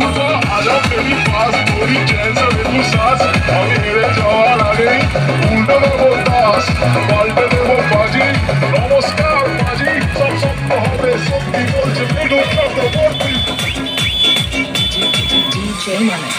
মু তো আজও মেরি পাস তোরি চ্যান্সে দেবো শ্বাস আমি হেরে যাওয়ার আগে উল্টো দেবো দাস, পাল্টে দেবো বাজি। নমস্কার, বাজি। সব সত্য হবে, সত্যি বলছে বুধু চক্রবর্তী DJ Money.